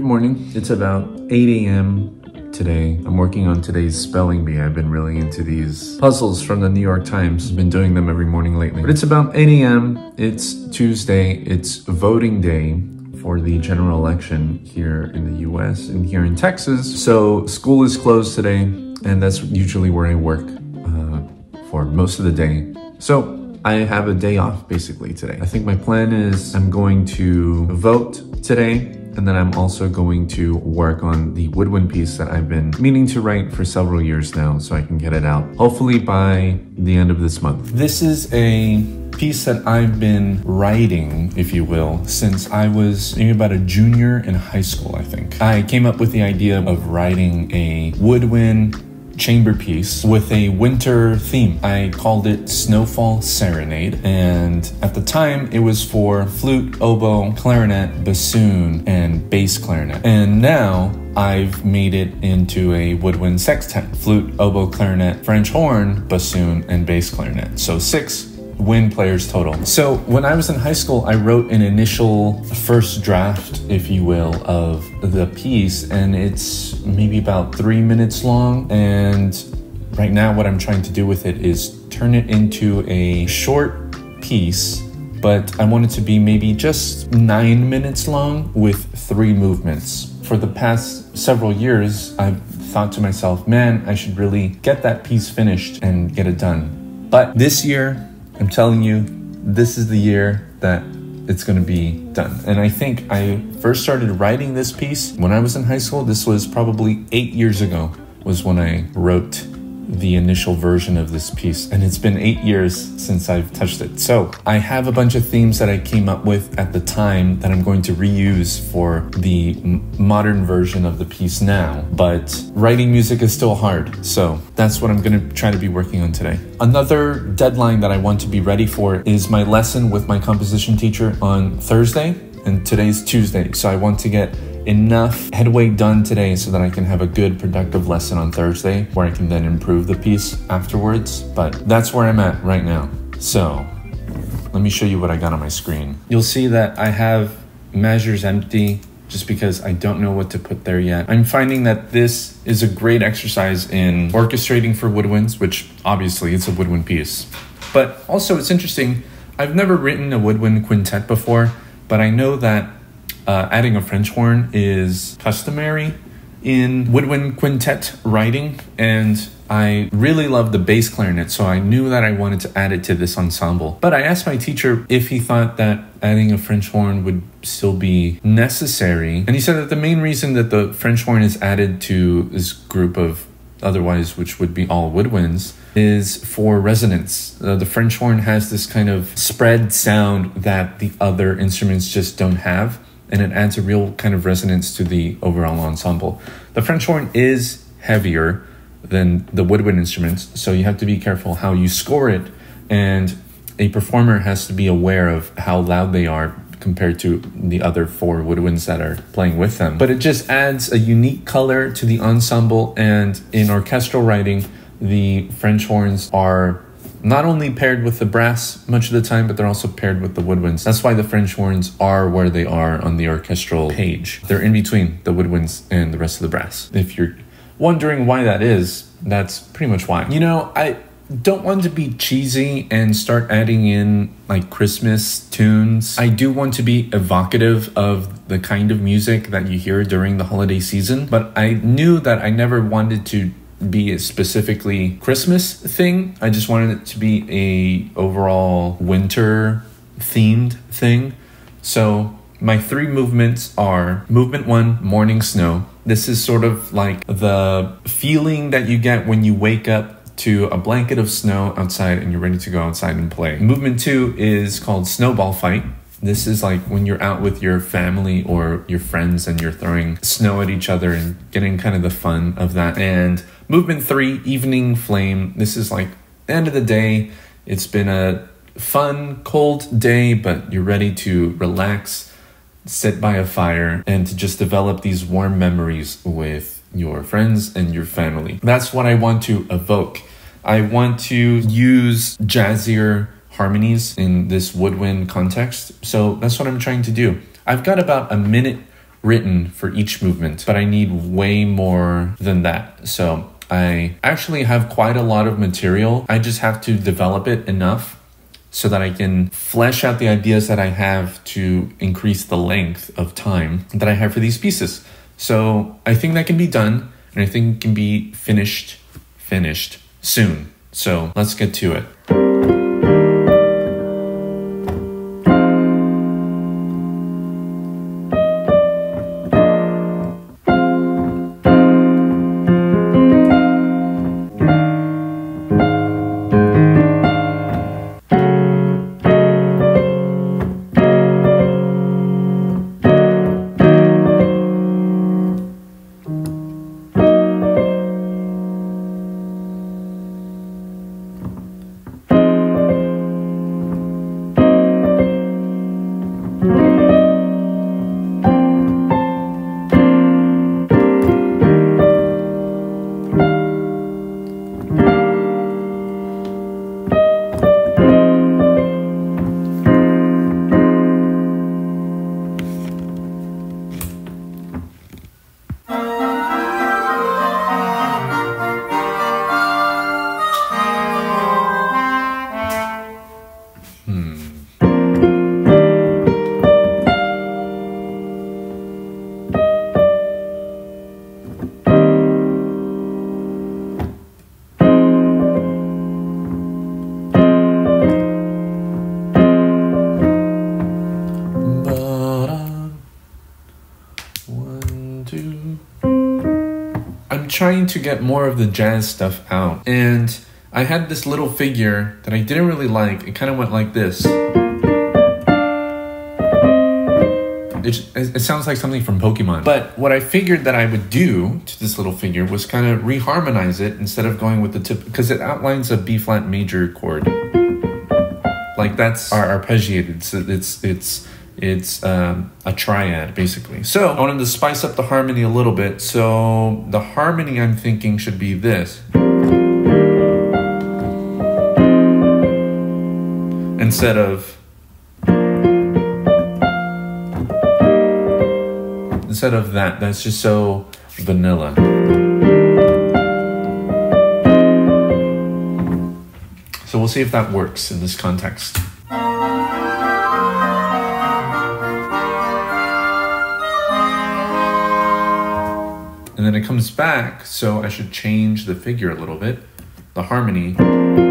Good morning. It's about 8 a.m. today. I'm working on today's spelling bee. I've been really into these puzzles from the New York Times. I've been doing them every morning lately. But it's about 8 a.m. It's Tuesday. It's voting day for the general election here in the US and here in Texas. So school is closed today, and that's usually where I work uh, for most of the day. So I have a day off basically today. I think my plan is I'm going to vote today and then I'm also going to work on the woodwind piece that I've been meaning to write for several years now so I can get it out hopefully by the end of this month. This is a piece that I've been writing, if you will, since I was maybe about a junior in high school, I think. I came up with the idea of writing a woodwind chamber piece with a winter theme. I called it Snowfall Serenade, and at the time it was for flute, oboe, clarinet, bassoon, and bass clarinet. And now I've made it into a woodwind sextet flute, oboe, clarinet, French horn, bassoon, and bass clarinet. So six wind players total. So when I was in high school, I wrote an initial first draft, if you will, of the piece, and it's maybe about three minutes long. And right now, what I'm trying to do with it is turn it into a short piece but I want it to be maybe just nine minutes long with three movements. For the past several years, I've thought to myself, man, I should really get that piece finished and get it done. But this year, I'm telling you, this is the year that it's going to be done. And I think I first started writing this piece when I was in high school. This was probably eight years ago, was when I wrote the initial version of this piece, and it's been eight years since I've touched it. So I have a bunch of themes that I came up with at the time that I'm going to reuse for the modern version of the piece now. But writing music is still hard, so that's what I'm going to try to be working on today. Another deadline that I want to be ready for is my lesson with my composition teacher on Thursday, and today's Tuesday, so I want to get enough headway done today so that I can have a good productive lesson on Thursday where I can then improve the piece afterwards. But that's where I'm at right now. So let me show you what I got on my screen. You'll see that I have measures empty just because I don't know what to put there yet. I'm finding that this is a great exercise in orchestrating for woodwinds, which obviously it's a woodwind piece. But also it's interesting, I've never written a woodwind quintet before, but I know that uh, adding a French horn is customary in woodwind quintet writing, and I really love the bass clarinet, so I knew that I wanted to add it to this ensemble. But I asked my teacher if he thought that adding a French horn would still be necessary, and he said that the main reason that the French horn is added to this group of otherwise, which would be all woodwinds, is for resonance. Uh, the French horn has this kind of spread sound that the other instruments just don't have and it adds a real kind of resonance to the overall ensemble. The French horn is heavier than the woodwind instruments, so you have to be careful how you score it, and a performer has to be aware of how loud they are compared to the other four woodwinds that are playing with them. But it just adds a unique color to the ensemble, and in orchestral writing, the French horns are not only paired with the brass much of the time, but they're also paired with the woodwinds. That's why the French horns are where they are on the orchestral page. They're in between the woodwinds and the rest of the brass. If you're wondering why that is, that's pretty much why. You know, I don't want to be cheesy and start adding in like Christmas tunes. I do want to be evocative of the kind of music that you hear during the holiday season, but I knew that I never wanted to be a specifically Christmas thing. I just wanted it to be a overall winter themed thing. So my three movements are movement one, morning snow. This is sort of like the feeling that you get when you wake up to a blanket of snow outside and you're ready to go outside and play. Movement two is called snowball fight. This is like when you're out with your family or your friends and you're throwing snow at each other and getting kind of the fun of that. And movement three, evening flame. This is like end of the day. It's been a fun, cold day, but you're ready to relax, sit by a fire, and to just develop these warm memories with your friends and your family. That's what I want to evoke. I want to use jazzier harmonies in this woodwind context. So that's what I'm trying to do. I've got about a minute written for each movement, but I need way more than that. So I actually have quite a lot of material. I just have to develop it enough so that I can flesh out the ideas that I have to increase the length of time that I have for these pieces. So I think that can be done and I think it can be finished, finished soon. So let's get to it. Trying to get more of the jazz stuff out. And I had this little figure that I didn't really like. It kind of went like this. It, it sounds like something from Pokemon. But what I figured that I would do to this little figure was kind of reharmonize it instead of going with the tip, because it outlines a B flat major chord. Like that's our arpeggiated. So it's it's it's um, a triad basically. So I wanted to spice up the harmony a little bit. So the harmony I'm thinking should be this. Instead of instead of that, that's just so vanilla. So we'll see if that works in this context. Then it comes back, so I should change the figure a little bit, the harmony.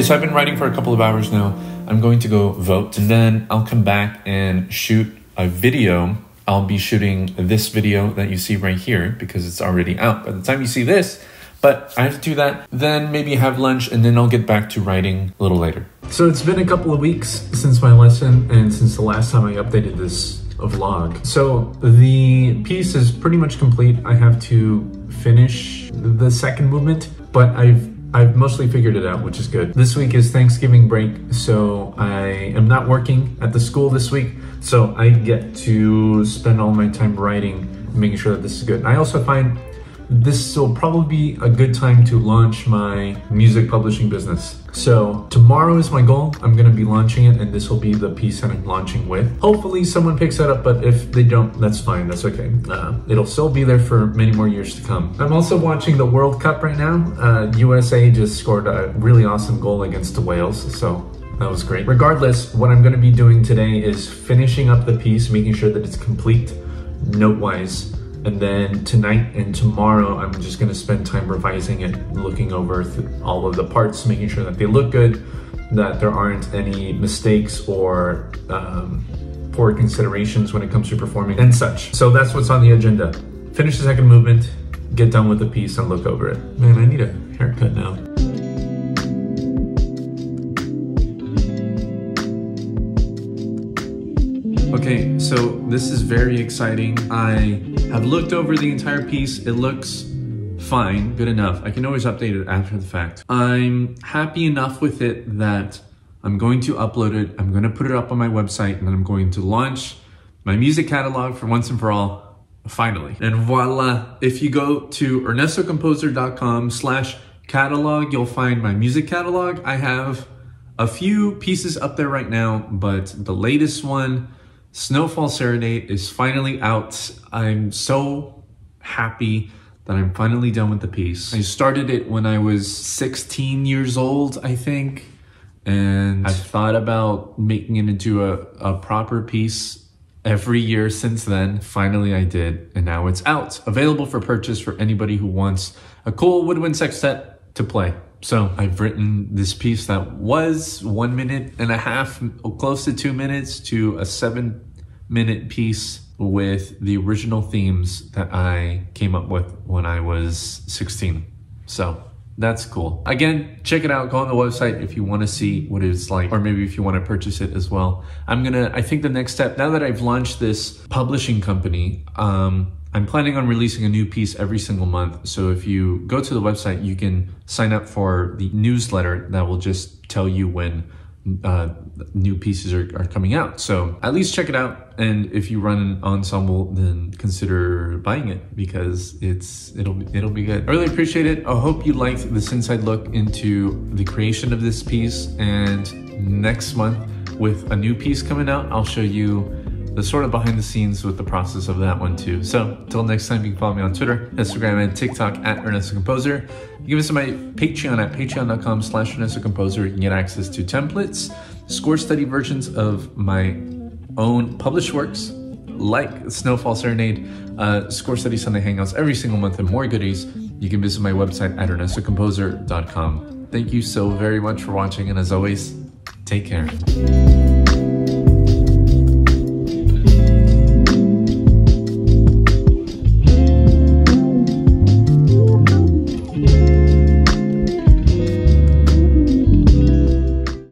Okay, so I've been writing for a couple of hours now. I'm going to go vote and then I'll come back and shoot a video. I'll be shooting this video that you see right here because it's already out by the time you see this. But I have to do that, then maybe have lunch, and then I'll get back to writing a little later. So it's been a couple of weeks since my lesson and since the last time I updated this vlog. So the piece is pretty much complete. I have to finish the second movement, but I've I've mostly figured it out, which is good. This week is Thanksgiving break, so I am not working at the school this week, so I get to spend all my time writing, making sure that this is good. And I also find this will probably be a good time to launch my music publishing business. So tomorrow is my goal. I'm gonna be launching it and this will be the piece that I'm launching with. Hopefully someone picks that up, but if they don't, that's fine, that's okay. Uh, it'll still be there for many more years to come. I'm also watching the World Cup right now. Uh, USA just scored a really awesome goal against the Wales, so that was great. Regardless, what I'm gonna be doing today is finishing up the piece, making sure that it's complete note-wise, and then tonight and tomorrow, I'm just gonna spend time revising it, looking over all of the parts, making sure that they look good, that there aren't any mistakes or um, poor considerations when it comes to performing and such. So that's what's on the agenda. Finish the second movement, get done with the piece and look over it. Man, I need a haircut now. Okay, so this is very exciting. I have looked over the entire piece. It looks fine, good enough. I can always update it after the fact. I'm happy enough with it that I'm going to upload it. I'm going to put it up on my website and then I'm going to launch my music catalog for once and for all, finally. And voila, if you go to ernestocomposer.com slash catalog, you'll find my music catalog. I have a few pieces up there right now, but the latest one Snowfall Serenade is finally out. I'm so happy that I'm finally done with the piece. I started it when I was 16 years old, I think, and I've thought about making it into a, a proper piece every year since then. Finally, I did, and now it's out. Available for purchase for anybody who wants a cool woodwind sextet to play. So I've written this piece that was one minute and a half, close to two minutes, to a seven minute piece with the original themes that I came up with when I was 16. So that's cool. Again, check it out. Go on the website if you want to see what it's like, or maybe if you want to purchase it as well. I'm gonna, I think the next step, now that I've launched this publishing company, um, I'm planning on releasing a new piece every single month. So if you go to the website, you can sign up for the newsletter that will just tell you when uh, new pieces are, are coming out. So at least check it out. And if you run an ensemble, then consider buying it because it's it'll it'll be good. I really appreciate it. I hope you liked this inside look into the creation of this piece. And next month with a new piece coming out, I'll show you the sort of behind the scenes with the process of that one too. So until next time, you can follow me on Twitter, Instagram, and TikTok at Ernesto Composer. You can visit my Patreon at patreon.com slash Ernesto Composer. You can get access to templates, score study versions of my own published works, like Snowfall Serenade, uh, Score Study Sunday Hangouts every single month, and more goodies. You can visit my website at ernestocomposer.com. Thank you so very much for watching, and as always, take care.